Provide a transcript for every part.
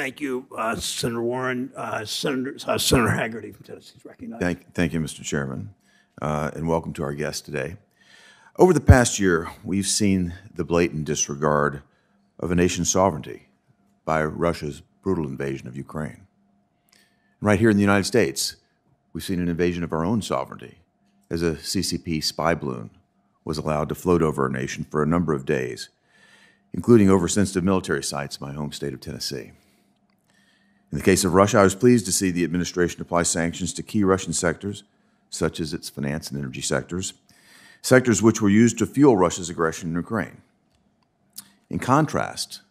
Thank you, uh, Senator Warren. Uh, Senator, uh, Senator Hagerty from Tennessee is recognized. Thank, thank you, Mr. Chairman, uh, and welcome to our guest today. Over the past year, we've seen the blatant disregard of a nation's sovereignty by Russia's brutal invasion of Ukraine. And right here in the United States, we've seen an invasion of our own sovereignty as a CCP spy balloon was allowed to float over our nation for a number of days, including over sensitive military sites in my home state of Tennessee. In the case of Russia, I was pleased to see the administration apply sanctions to key Russian sectors, such as its finance and energy sectors, sectors which were used to fuel Russia's aggression in Ukraine. In contrast,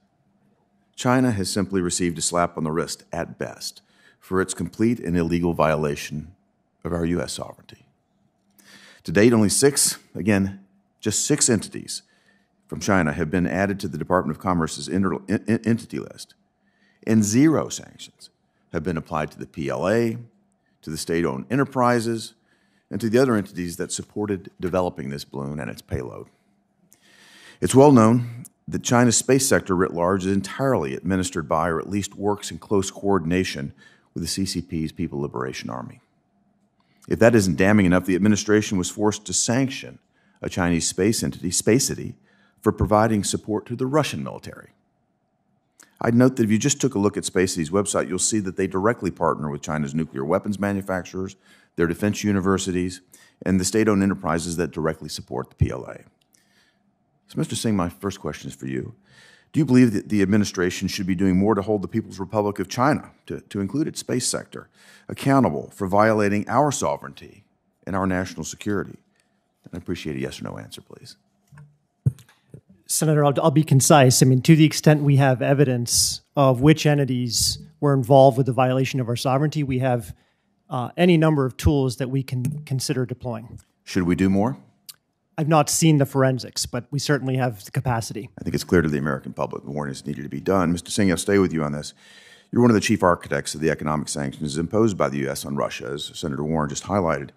China has simply received a slap on the wrist at best for its complete and illegal violation of our U.S. sovereignty. To date, only six, again, just six entities from China have been added to the Department of Commerce's entity list, and zero sanctions have been applied to the PLA, to the state owned enterprises, and to the other entities that supported developing this balloon and its payload. It's well known that China's space sector writ large is entirely administered by, or at least works in close coordination with the CCP's People Liberation Army. If that isn't damning enough, the administration was forced to sanction a Chinese space entity, Spacety, for providing support to the Russian military. I'd note that if you just took a look at Spacety's website, you'll see that they directly partner with China's nuclear weapons manufacturers, their defense universities, and the state-owned enterprises that directly support the PLA. So, Mr. Singh, my first question is for you. Do you believe that the administration should be doing more to hold the People's Republic of China, to, to include its space sector, accountable for violating our sovereignty and our national security? And I appreciate a yes or no answer, please. Senator, I'll, I'll, be concise. I mean, to the extent we have evidence of which entities were involved with the violation of our sovereignty, we have uh, any number of tools that we can consider deploying. Should we do more? I've not seen the forensics, but we certainly have the capacity. I think it's clear to the American public the warning is needed to be done. Mr. Singh, I'll stay with you on this. You're one of the chief architects of the economic sanctions imposed by the U.S. on Russia, as Senator Warren just highlighted.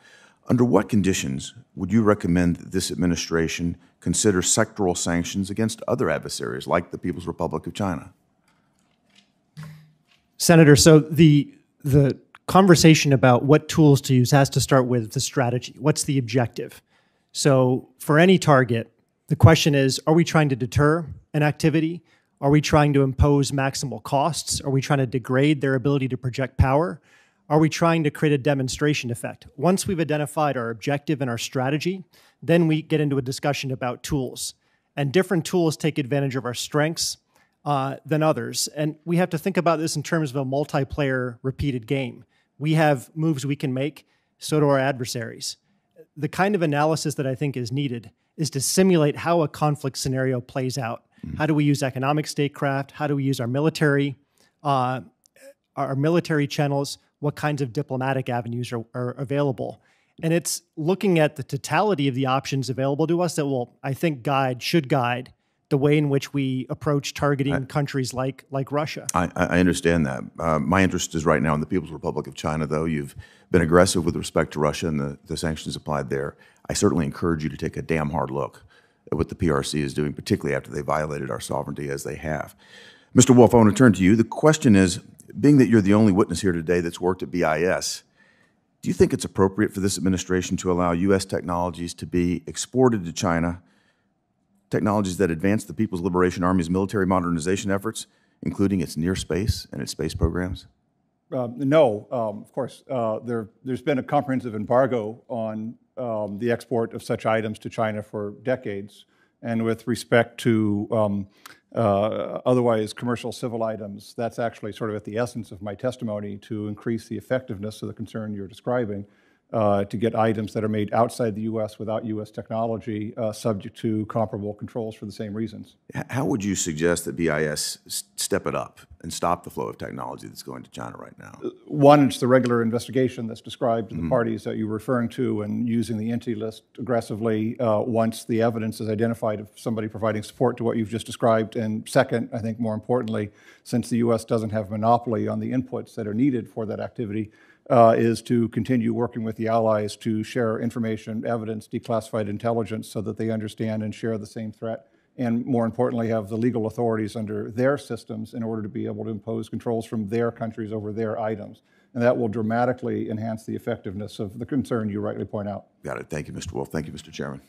Under what conditions would you recommend that this administration consider sectoral sanctions against other adversaries like the People's Republic of China? Senator, so the the conversation about what tools to use has to start with the strategy. What's the objective? So for any target, the question is, are we trying to deter an activity? Are we trying to impose maximal costs? Are we trying to degrade their ability to project power? Are we trying to create a demonstration effect? Once we've identified our objective and our strategy, then we get into a discussion about tools. And different tools take advantage of our strengths uh, than others. And we have to think about this in terms of a multiplayer repeated game. We have moves we can make, so do our adversaries. The kind of analysis that I think is needed is to simulate how a conflict scenario plays out. Mm-hmm. How do we use economic statecraft? How do we use our military, uh, our military channels? What kinds of diplomatic avenues are, are available. And it's looking at the totality of the options available to us that will, I think, guide, should guide the way in which we approach targeting I, countries like like Russia. I, I understand that. Uh, my interest is right now in the People's Republic of China, though. You've been aggressive with respect to Russia and the, the sanctions applied there. I certainly encourage you to take a damn hard look at what the PRC is doing, particularly after they violated our sovereignty as they have. Mr. Wolf, I want to turn to you. The question is being that you're the only witness here today that's worked at BIS, do you think it's appropriate for this administration to allow U.S. technologies to be exported to China, technologies that advance the People's Liberation Army's military modernization efforts, including its near space and its space programs? Uh, no, um, of course. Uh, there, has been a comprehensive embargo on um, the export of such items to China for decades. And with respect to um, uh, otherwise commercial civil items. That's actually sort of at the essence of my testimony to increase the effectiveness of the concern you're describing uh, to get items that are made outside the U.S. without U.S. technology uh, subject to comparable controls for the same reasons. How would you suggest that BIS step it up and stop the flow of technology that's going to China right now? Uh, one, it's the regular investigation that's described to mm-hmm. the parties that you're referring to and using the entity list aggressively uh, once the evidence is identified of somebody providing support to what you've just described. And second, I think more importantly, since the U.S. doesn't have monopoly on the inputs that are needed for that activity, uh, is to continue working with the allies to share information, evidence, declassified intelligence so that they understand and share the same threat and more importantly, have the legal authorities under their systems in order to be able to impose controls from their countries over their items. And that will dramatically enhance the effectiveness of the concern you rightly point out. Got it. Thank you, Mr. Wolf. Thank you, Mr. Chairman.